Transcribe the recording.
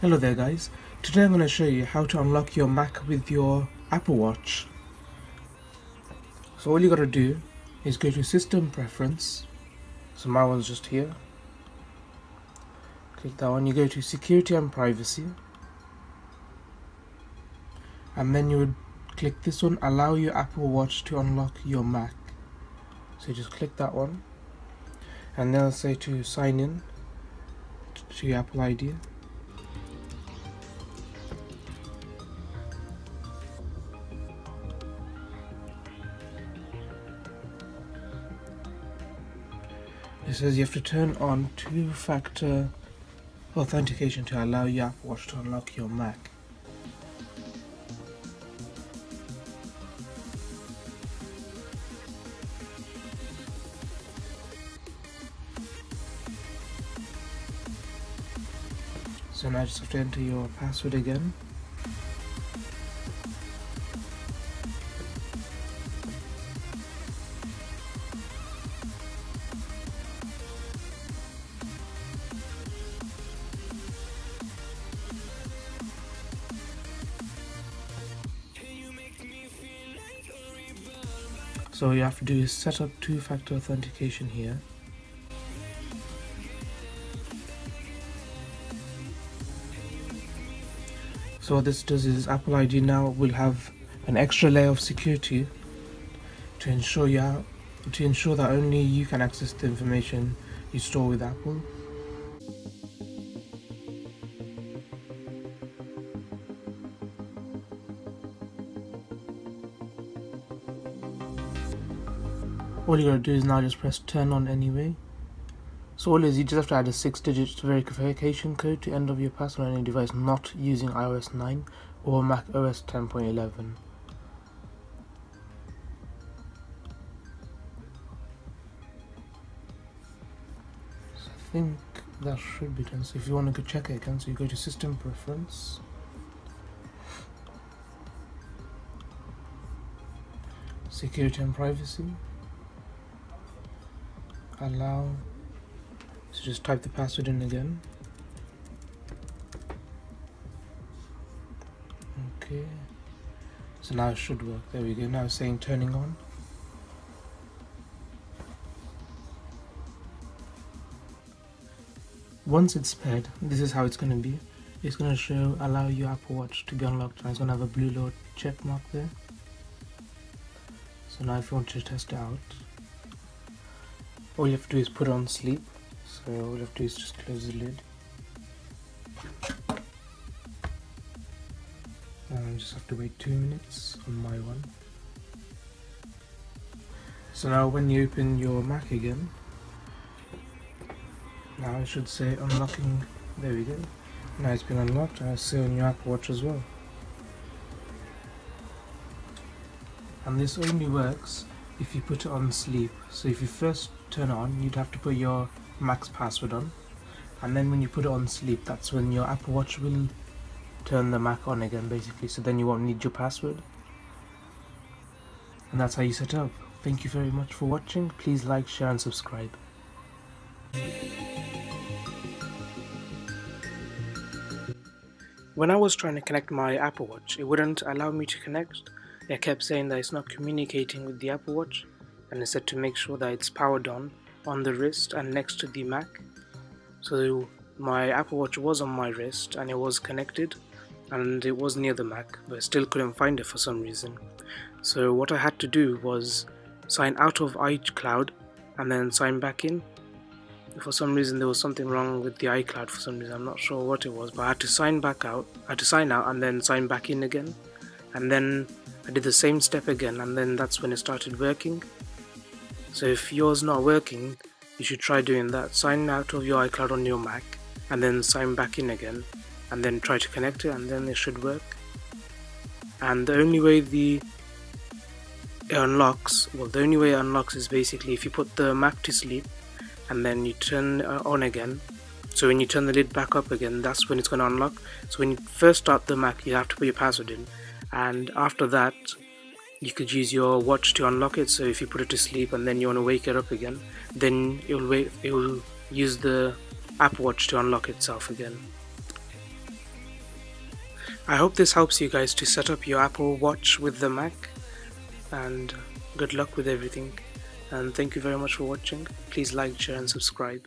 Hello there guys, today I'm going to show you how to unlock your Mac with your Apple Watch. So all you got to do is go to system preference, so my one's just here, click that one, you go to security and privacy, and then you would click this one, allow your Apple Watch to unlock your Mac. So just click that one, and then it'll say to sign in to your Apple ID. It says you have to turn on two-factor authentication to allow your Apple Watch to unlock your Mac. So now just have to enter your password again. So you have to do is set up two-factor authentication here. So what this does is Apple ID now will have an extra layer of security to ensure you to ensure that only you can access the information you store with Apple. All you gotta do is now just press turn on anyway. So all is you just have to add a six digit verification code to end of your password on any device not using iOS 9 or Mac OS 10.11 so I think that should be done. So if you want to go check it again so you go to system preference. Security and privacy allow so just type the password in again. Okay. So now it should work. There we go. Now it's saying turning on. Once it's paired this is how it's going to be. It's going to show allow your Apple Watch to be unlocked. And it's going to have a blue little check mark there. So now if you want to test it out all you have to do is put on sleep. So all you have to do is just close the lid. And just have to wait two minutes on my one. So now when you open your Mac again now it should say unlocking there we go. Now it's been unlocked I see on your Apple Watch as well. And this only works if you put it on sleep. So if you first turn on you'd have to put your Mac's password on. And then when you put it on sleep that's when your Apple Watch will turn the Mac on again basically. So then you won't need your password. And that's how you set up. Thank you very much for watching. Please like share and subscribe. When I was trying to connect my Apple Watch it wouldn't allow me to connect it kept saying that it's not communicating with the Apple Watch and it said to make sure that it's powered on on the wrist and next to the Mac. So my Apple Watch was on my wrist and it was connected and it was near the Mac but I still couldn't find it for some reason. So what I had to do was sign out of iCloud and then sign back in. For some reason there was something wrong with the iCloud for some reason. I'm not sure what it was but I had to sign back out I had to sign out and then sign back in again and then I did the same step again and then that's when it started working. So if yours not working you should try doing that. Sign out of your iCloud on your Mac and then sign back in again and then try to connect it and then it should work. And the only way the it unlocks well the only way it unlocks is basically if you put the Mac to sleep and then you turn on again. So when you turn the lid back up again that's when it's going to unlock. So when you first start the Mac you have to put your password in and after that you could use your watch to unlock it. So if you put it to sleep and then you want to wake it up again then it will wait it will use the Apple Watch to unlock itself again. I hope this helps you guys to set up your Apple Watch with the Mac. And good luck with everything. And thank you very much for watching. Please like share and subscribe